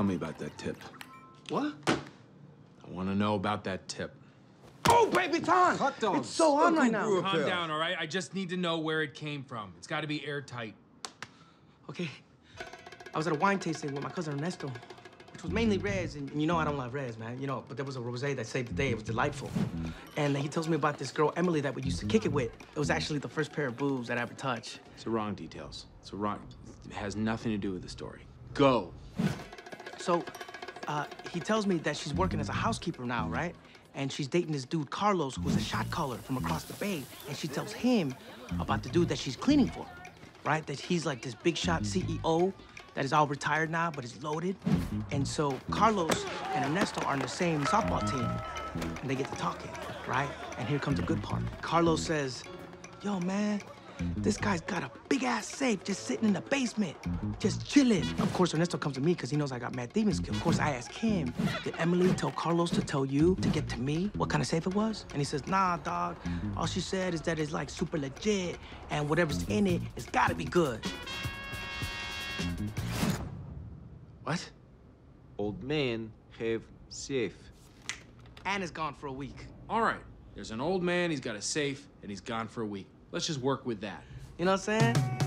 Tell me about that tip. What? I want to know about that tip. Oh, baby, it's on. Hot dogs. It's so on right now. Group Calm here. down, all right? I just need to know where it came from. It's got to be airtight. Okay. I was at a wine tasting with my cousin Ernesto, which was mainly reds, and you know I don't love reds, man. You know, but there was a rosé that saved the day. It was delightful. And he tells me about this girl Emily that we used to kick it with. It was actually the first pair of boobs that I ever touched. It's the wrong details. It's the wrong. It has nothing to do with the story. Go. So, uh, he tells me that she's working as a housekeeper now, right? And she's dating this dude, Carlos, who's a shot caller from across the bay. And she tells him about the dude that she's cleaning for, right? That he's like this big shot CEO that is all retired now, but is loaded. And so Carlos and Ernesto are on the same softball team. And they get to talking, right? And here comes the good part. Carlos says, Yo, man, this guy's got a big ass safe just sitting in the basement, just chilling. Of course, Ernesto comes to me because he knows I got mad demon skill. Of course, I ask him, did Emily tell Carlos to tell you to get to me what kind of safe it was? And he says, nah, dog. All she said is that it's like super legit and whatever's in it, it's gotta be good. What? Old man have safe. And it's gone for a week. All right. There's an old man, he's got a safe, and he's gone for a week. Let's just work with that. You know what I'm saying?